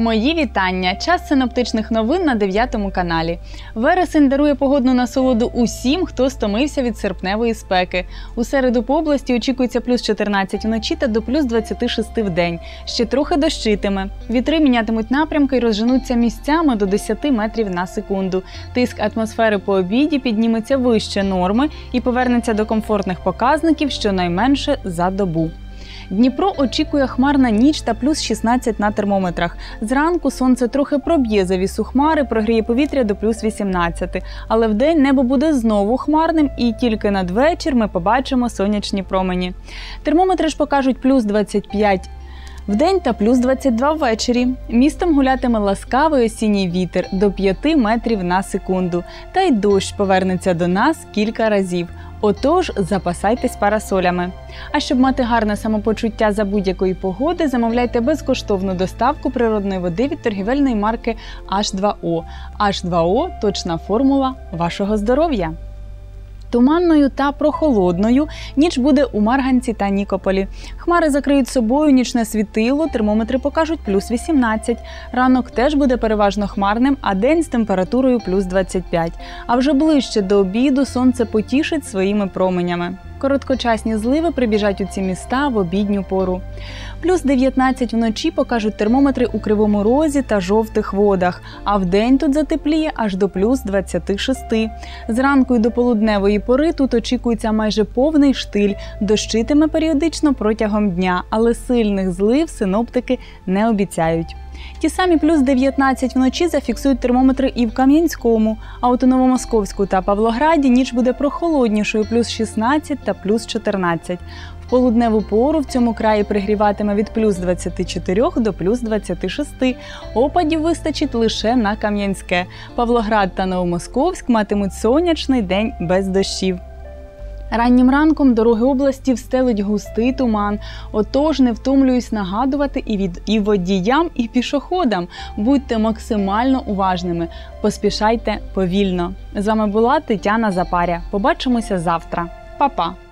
Мої вітання! Час синоптичних новин на 9 каналі. Вересень дарує погодну насолоду усім, хто стомився від серпневої спеки. У середу по області очікується плюс 14 вночі та до плюс 26 в день. Ще трохи дощитиме. Вітри мінятимуть напрямки і розженуться місцями до 10 метрів на секунду. Тиск атмосфери по обіді підніметься вище норми і повернеться до комфортних показників щонайменше за добу. Дніпро очікує хмарна ніч та плюс 16 на термометрах. Зранку сонце трохи проб'є завісу хмари, прогріє повітря до плюс 18. Але вдень небо буде знову хмарним, і тільки надвечір ми побачимо сонячні промені. Термометри ж покажуть плюс 25 Вдень та плюс 22 ввечері. Містом гулятиме ласкавий осінній вітер до 5 метрів на секунду. Та й дощ повернеться до нас кілька разів. Отож, запасайтесь парасолями. А щоб мати гарне самопочуття за будь-якої погоди, замовляйте безкоштовну доставку природної води від торгівельної марки H2O. H2O – точна формула вашого здоров'я. Туманною та прохолодною ніч буде у Марганці та Нікополі. Хмари закриють собою нічне світило, термометри покажуть плюс 18. Ранок теж буде переважно хмарним, а день з температурою плюс 25. А вже ближче до обіду сонце потішить своїми променями. Короткочасні зливи прибіжать у ці міста в обідню пору. Плюс 19 вночі покажуть термометри у кривому розі та жовтих водах. А вдень тут затепліє аж до плюс 26. Зранку й до полудневої пори тут очікується майже повний штиль, дощитиме періодично протягом дня, але сильних злив синоптики не обіцяють. Ті самі плюс 19 вночі зафіксують термометри і в Кам'янському. А от у Новомосковську та Павлограді ніч буде прохолоднішою плюс 16 та плюс 14. В полудневу пору в цьому краї пригріватиме від плюс 24 до плюс 26. Опадів вистачить лише на Кам'янське. Павлоград та Новомосковськ матимуть сонячний день без дощів. Раннім ранком дороги області встелить густий туман. Отож, не втомлююсь нагадувати і від і водіям, і пішоходам. Будьте максимально уважними. Поспішайте повільно. З вами була Тетяна Запаря. Побачимося завтра. Па-па!